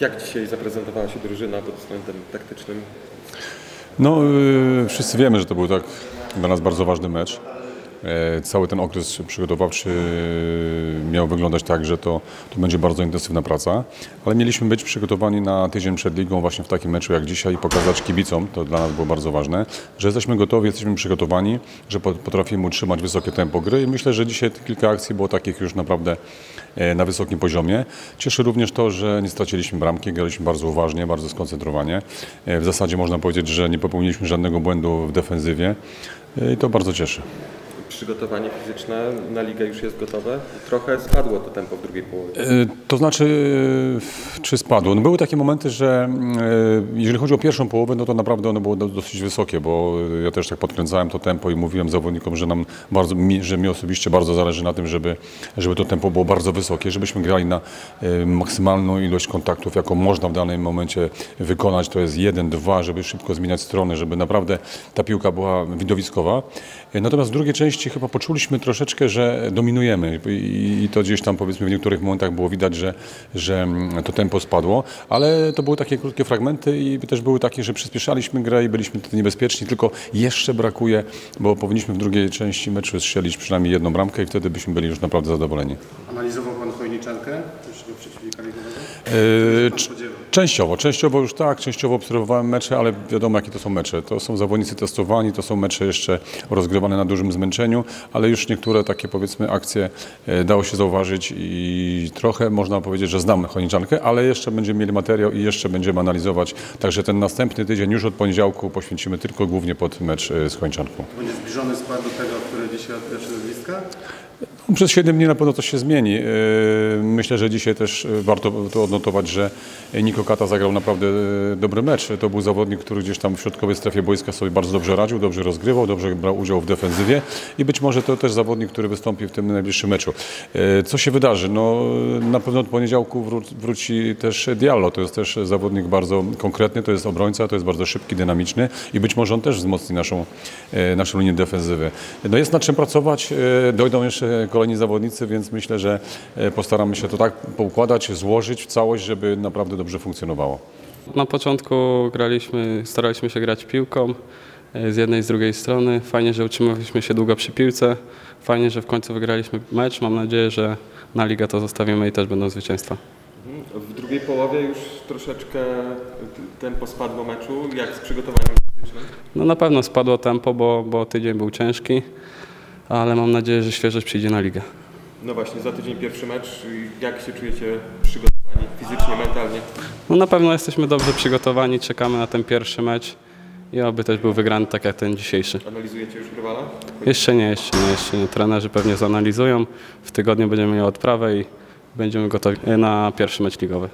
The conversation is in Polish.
Jak dzisiaj zaprezentowała się drużyna pod względem taktycznym? No, y, wszyscy wiemy, że to był tak dla nas bardzo ważny mecz. E, Cały ten okres przygotowawczy miał wyglądać tak, że to, to będzie bardzo intensywna praca, ale mieliśmy być przygotowani na tydzień przed ligą właśnie w takim meczu jak dzisiaj i pokazać kibicom, to dla nas było bardzo ważne, że jesteśmy gotowi, jesteśmy przygotowani, że po- potrafimy utrzymać wysokie tempo gry i myślę, że dzisiaj kilka akcji było takich już naprawdę e, na wysokim poziomie. Cieszy również to, że nie straciliśmy bramki, graliśmy bardzo uważnie, bardzo skoncentrowanie. E, W zasadzie można powiedzieć, że nie popełniliśmy żadnego błędu w defensywie e, i to bardzo cieszy. Przygotowanie fizyczne na ligę już jest gotowe. Trochę spadło to tempo w drugiej połowie. E, To znaczy, e, czy spadło? No były takie momenty, że e, jeżeli chodzi o pierwszą połowę, no to naprawdę ono było do- dosyć wysokie, bo ja też tak podkręcałem to tempo i mówiłem zawodnikom, że nam bardzo, że mi osobiście bardzo zależy na tym, żeby, żeby to tempo było bardzo wysokie, żebyśmy grali na maksymalną ilość kontaktów, jaką można w danym momencie wykonać. To jest jeden, dwa, żeby szybko zmieniać strony, żeby naprawdę ta piłka była widowiskowa. Natomiast w drugiej części chyba poczuliśmy troszeczkę, że dominujemy. I to gdzieś tam powiedzmy w niektórych momentach było widać, że, że mm, to tempo spadło, ale to były takie krótkie fragmenty i też były takie, że przyspieszaliśmy grę i byliśmy wtedy niebezpieczni, tylko jeszcze brakuje, bo powinniśmy w drugiej części meczu strzelić przynajmniej jedną bramkę i wtedy byśmy byli już naprawdę zadowoleni. Analizował Pan Chojniczankę, przeciwnika ligowego? Yy, Częściowo, częściowo już tak, częściowo obserwowałem mecze, ale wiadomo jakie to są mecze. To są zawodnicy testowani, to są mecze jeszcze rozgrywane na dużym zmęczeniu, ale już niektóre takie powiedzmy akcje e, dało się zauważyć i trochę można powiedzieć, że znamy Choniczankę, ale jeszcze będziemy mieli materiał i jeszcze będziemy analizować. Także ten następny tydzień już od poniedziałku poświęcimy tylko głównie pod mecz e, z Choniczanką. Będzie zbliżony skład do tego, który dzisiaj odbierze listka? Przez 7 dni na pewno coś się zmieni. Yy, Myślę, że dzisiaj też yy, warto to odnotować, że Niko Kata zagrał naprawdę yy, dobry mecz. To był zawodnik, który gdzieś tam w środkowej strefie boiska sobie bardzo dobrze radził, dobrze rozgrywał, dobrze brał udział w defensywie i być może to też zawodnik, który wystąpi w tym najbliższym meczu. Co się wydarzy? No, na pewno od poniedziałku wró- wróci też Diallo. To jest też zawodnik bardzo konkretny, to jest obrońca, to jest bardzo szybki, dynamiczny i być może on też wzmocni naszą, naszą linię defensywy. No jest nad czym pracować, dojdą jeszcze kolejni zawodnicy, więc myślę, że e, postaramy się to tak poukładać, złożyć w całość, żeby naprawdę dobrze funkcjonowało. Na początku graliśmy, staraliśmy się grać piłką e, z jednej i z drugiej strony. Fajnie, że utrzymaliśmy się długo przy piłce. Fajnie, że w końcu wygraliśmy mecz. Mam nadzieję, że na ligę to zostawimy i też będą zwycięstwa. W drugiej połowie już troszeczkę tempo spadło meczu. Jak z przygotowaniem fizycznym? No na pewno spadło tempo, bo, bo tydzień był ciężki, ale mam nadzieję, że świeżość przyjdzie na ligę. No właśnie, za tydzień pierwszy mecz. Jak się czujecie przygotowani fizycznie, mentalnie? No na pewno jesteśmy dobrze przygotowani, czekamy na ten pierwszy mecz i oby też był wygrany tak jak ten dzisiejszy. Analizujecie już rywala? Jeszcze nie, jeszcze nie, jeszcze nie. Trenerzy pewnie zanalizują. W tygodniu będziemy mieli odprawę i będziemy gotowi na pierwszy mecz ligowy.